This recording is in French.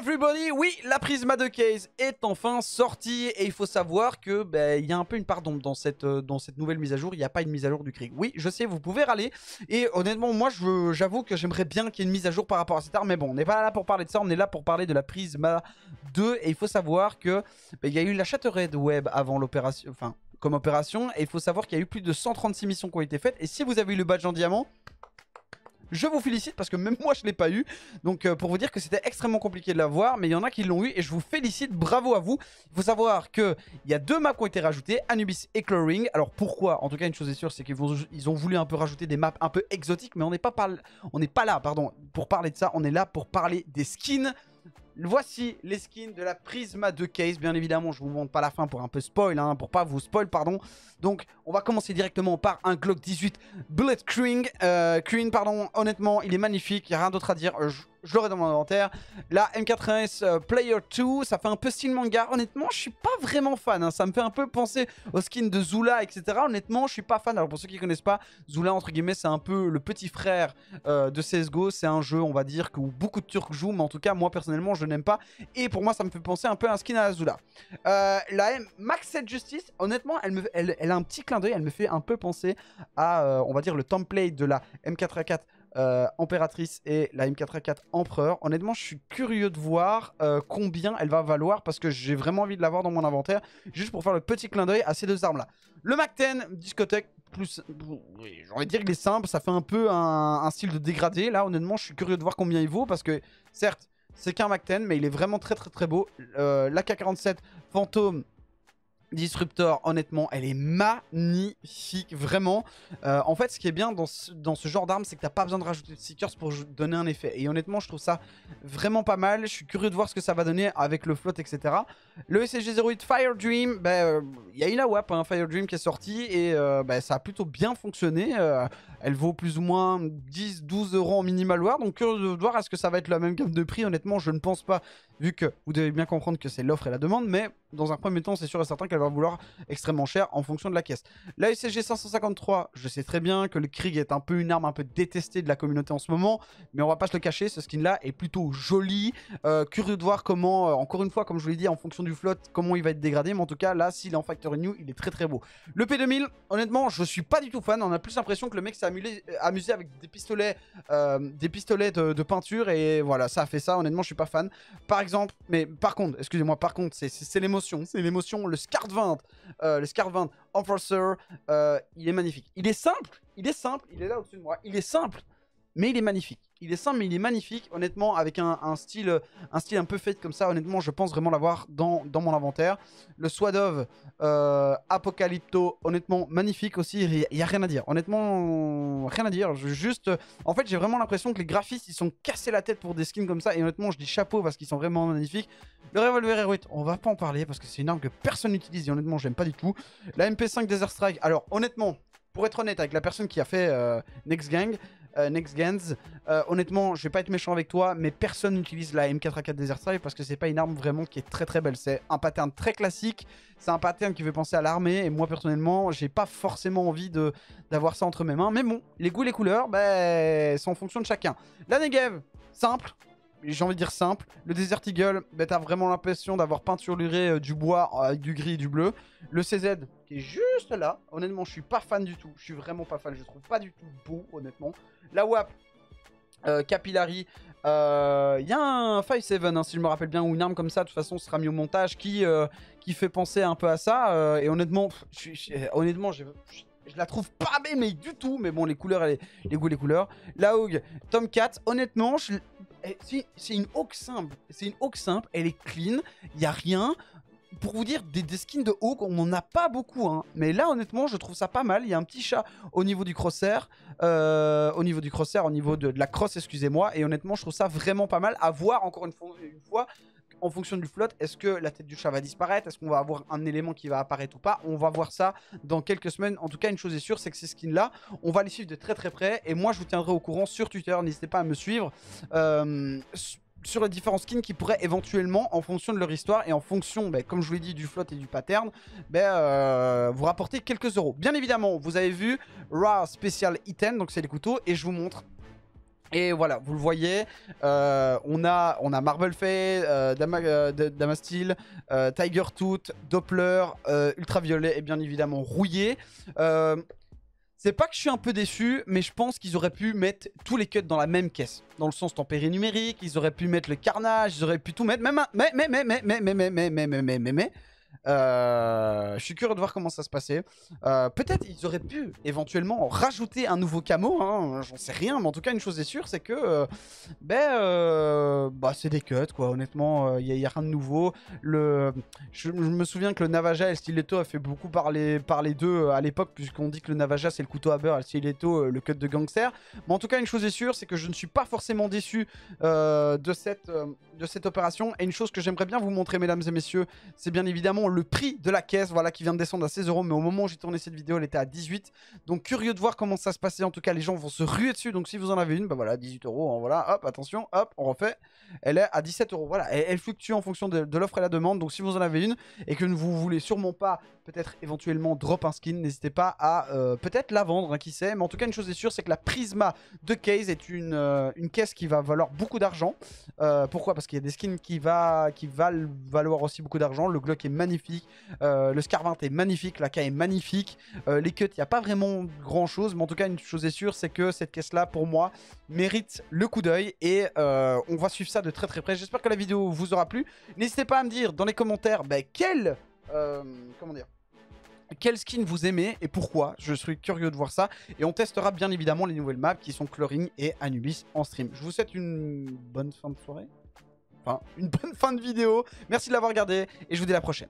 everybody, oui, la Prisma de Case est enfin sortie et il faut savoir que ben, il y a un peu une pardon dans cette, euh, dans cette nouvelle mise à jour, il n'y a pas une mise à jour du Krieg. Oui, je sais, vous pouvez râler et honnêtement, moi j'avoue que j'aimerais bien qu'il y ait une mise à jour par rapport à cette arme, mais bon, on n'est pas là pour parler de ça, on est là pour parler de la Prisma 2 et il faut savoir que ben, il y a eu la de Web avant l'opération, enfin comme opération et il faut savoir qu'il y a eu plus de 136 missions qui ont été faites et si vous avez eu le badge en diamant, je vous félicite parce que même moi je l'ai pas eu. Donc euh, pour vous dire que c'était extrêmement compliqué de l'avoir, mais il y en a qui l'ont eu et je vous félicite, bravo à vous. Il faut savoir qu'il y a deux maps qui ont été rajoutées, Anubis et Cloring. Alors pourquoi? En tout cas une chose est sûre, c'est qu'ils ont voulu un peu rajouter des maps un peu exotiques, mais on n'est pas, on pas là pardon, pour parler de ça, on est là pour parler des skins Voici les skins de la Prisma de Case. Bien évidemment, je vous montre pas la fin pour un peu spoil, hein, pour pas vous spoil, pardon. Donc, on va commencer directement par un Glock 18 Bullet Crane. Euh, pardon. Honnêtement, il est magnifique. Il n'y a rien d'autre à dire. Je l'aurai dans mon inventaire. La M4S euh, Player 2, ça fait un peu style manga. Honnêtement, je suis pas vraiment fan. Hein. Ça me fait un peu penser au skin de Zula, etc. Honnêtement, je suis pas fan. Alors pour ceux qui connaissent pas, Zula, entre guillemets, c'est un peu le petit frère euh, de CSGO. C'est un jeu, on va dire, où beaucoup de Turcs jouent. Mais en tout cas, moi, personnellement, je n'aime pas. Et pour moi, ça me fait penser un peu à un skin à la Zula. Euh, la M Max 7 Justice, honnêtement, elle, me, elle, elle, a un petit clin d'œil. Elle me fait un peu penser à, on va dire, le template de la M4A4 euh, Empératrice et la M4A4 Empereur. Honnêtement, je suis curieux de voir euh, combien elle va valoir parce que j'ai vraiment envie de l'avoir dans mon inventaire, juste pour faire le petit clin d'œil à ces deux armes-là. Le Mac 10 discothèque, plus, j'ai envie de dire qu'il est simple, ça fait un peu un, style de dégradé. Là, honnêtement, je suis curieux de voir combien il vaut parce que, certes, c'est qu'un Mac 10, mais il est vraiment très très très beau. Euh, L'AK-47 Fantôme, Disruptor, honnêtement, elle est magnifique, vraiment. Euh, en fait, ce qui est bien dans ce, genre d'arme, c'est que t'as pas besoin de rajouter de stickers pour donner un effet. Et honnêtement, je trouve ça vraiment pas mal. Je suis curieux de voir ce que ça va donner avec le float, etc. Le SSG 08 Fire Dream, il ben, euh, y a une AWAP, hein, Fire Dream qui est sorti et euh, ben, ça a plutôt bien fonctionné. elle vaut plus ou moins 10-12 euros en minimal war. Donc curieux de voir est-ce que ça va être la même gamme de prix. Honnêtement, je ne pense pas, vu que vous devez bien comprendre que c'est l'offre et la demande. Mais dans un premier temps, c'est sûr et certain qu'elle va vouloir extrêmement cher en fonction de la caisse. La SSG 553, je sais très bien que le Krieg est un peu une arme un peu détestée de la communauté en ce moment, mais on va pas se le cacher, ce skin-là est plutôt joli. Euh, curieux de voir comment, euh, encore une fois, comme je vous l'ai dit, en fonction du float, comment il va être dégradé, mais en tout cas, là, s'il est en Factory New, il est très très beau. Le P2000, honnêtement, je suis pas du tout fan, on a plus l'impression que le mec s'est amusé, avec des pistolets, euh, des pistolets de, de, peinture, et voilà, ça a fait ça, honnêtement, je suis pas fan. Par exemple, mais par contre, excusez-moi, par contre, c'est l'émotion c'est l'émotion. Le Scar 20, euh, le Scar 20 Enforcer, euh, il est magnifique. Il est simple, il est simple, il est là au-dessus de moi. Il est simple, mais il est magnifique. Il est simple, mais il est magnifique. Honnêtement, avec un, style, un style un peu fait comme ça, honnêtement, je pense vraiment l'avoir dans, mon inventaire. Le Swadov euh, Apocalypto, honnêtement, magnifique aussi. Il n'y a, rien à dire. Honnêtement, rien à dire. juste, en fait, j'ai vraiment l'impression que les graphistes, ils sont cassés la tête pour des skins comme ça. Et honnêtement, je dis chapeau parce qu'ils sont vraiment magnifiques. Le Revolver R8, on va pas en parler parce que c'est une arme que personne n'utilise. Et honnêtement, j'aime pas du tout. La MP5 Desert Strike, alors honnêtement, pour être honnête avec la personne qui a fait euh, Next Gang, Next Gens. Euh, honnêtement, je vais pas être méchant avec toi, mais personne n'utilise la M4A4 Desert Strike parce que c'est pas une arme vraiment qui est très très belle. C'est un pattern très classique, c'est un pattern qui fait penser à l'armée, et moi personnellement, j'ai pas forcément envie d'avoir ça entre mes mains. Mais bon, les goûts, les couleurs, ben, c'est en fonction de chacun. La Negev, simple, j'ai envie de dire simple. Le Desert Eagle, bah, t'as vraiment l'impression d'avoir peinturé euh, du bois avec du gris et du bleu. Le CZ, qui est juste là. Honnêtement, je suis pas fan du tout. Je suis vraiment pas fan. Je trouve pas du tout beau, honnêtement. La WAP, euh, Capillary. Il euh, y a un 5-7, hein, si je me rappelle bien, ou une arme comme ça, de toute façon, sera mis au montage, qui, qui fait penser un peu à ça. et honnêtement, honnêtement, je, la trouve pas mais du tout. Mais bon, les couleurs, les, les goûts, les couleurs. La Hogue, Tomcat, honnêtement, je, c'est une hawk simple. C'est une hawk simple. Elle est clean. Il y a rien. Pour vous dire, des, skins de hawk, on n'en a pas beaucoup. Hein. Mais là, honnêtement, je trouve ça pas mal. Il y a un petit chat au niveau du crosshair. Euh, au niveau du crosshair, au niveau de, la crosse, excusez-moi. Et honnêtement, je trouve ça vraiment pas mal. À voir, encore une fois en fonction du flotte, est-ce que la tête du chat va disparaître? Est-ce qu'on va avoir un élément qui va apparaître ou pas? On va voir ça dans quelques semaines. En tout cas, une chose est sûre, c'est que ces skins-là, on va les suivre de très très près. Et moi, je vous tiendrai au courant sur Twitter. N'hésitez pas à me suivre. Euh, sur les différents skins qui pourraient éventuellement, en fonction de leur histoire et en fonction, ben, comme je vous l'ai dit, du flotte et du pattern, ben, euh, vous rapporter quelques euros. Bien évidemment, vous avez vu Raw Special Item, donc c'est les couteaux, et je vous montre Et voilà, vous le voyez, euh, on, a, on a Marble Fay, euh, euh Tiger Tooth, Doppler, Ultraviolet et bien évidemment Rouillé. c'est pas que je suis un peu déçu, mais je pense qu'ils auraient pu mettre tous les cuts dans la même caisse. Dans le sens tempéré numérique, ils auraient pu mettre le carnage, ils auraient pu tout mettre. Mais, mais, mais, mais, mais, mais, mais, mais, mais, mais, mais, mais, mais, euh, je suis curieux de voir comment ça se passait. Euh, peut-être ils auraient pu éventuellement rajouter un nouveau camo, hein, j'en sais rien, mais en tout cas une chose est sûre, c'est que euh, ben, bah, c'est des cuts quoi, honnêtement, il n'y a, rien de nouveau. Le, je, me souviens que le Navaja et le Stiletto a fait beaucoup parler, parler d'eux à l'époque, puisqu'on dit que le Navaja c'est le couteau à beurre et le Stiletto le cut de gangster. Mais en tout cas une chose est sûre, c'est que je ne suis pas forcément déçu de, cette, de cette opération. Et une chose que j'aimerais bien vous montrer mesdames et messieurs, c'est bien évidemment le prix de la caisse, voilà, qui vient de descendre à 16 euros. Mais au moment où j'ai tourné cette vidéo, elle était à 18. Donc curieux de voir comment ça se passait. En tout cas, les gens vont se ruer dessus. Donc si vous en avez une, bah voilà, 18 euros. Hein, voilà, hop, attention, hop, on refait. Elle est à 17 euros. Voilà, elle, fluctue en fonction de, l'offre et la demande. Donc si vous en avez une et que vous voulez sûrement pas, peut-être éventuellement drop un skin, n'hésitez pas à euh, peut-être la vendre, hein, qui sait. Mais en tout cas, une chose est sûre, c'est que la Prisma de case est une, euh, une caisse qui va valoir beaucoup d'argent. Euh, pourquoi? Parce qu'il y a des skins qui, va, qui valent valoir aussi beaucoup d'argent. Le Glock est magnifique. Euh, le Scar 20 est magnifique, la K est magnifique. Euh, les cuts, il n'y a pas vraiment grand chose, mais en tout cas, une chose est sûre, c'est que cette caisse-là, pour moi, mérite le coup d'œil et euh, on va suivre ça de très très près. J'espère que la vidéo vous aura plu. N'hésitez pas à me dire dans les commentaires ben, quel. comment dire quel skin vous aimez et pourquoi Je suis curieux de voir ça. Et on testera bien évidemment les nouvelles maps qui sont Chlorine et Anubis en stream. Je vous souhaite une bonne fin de soirée. Enfin, une bonne fin de vidéo. Merci de l'avoir regardé et je vous dis à la prochaine.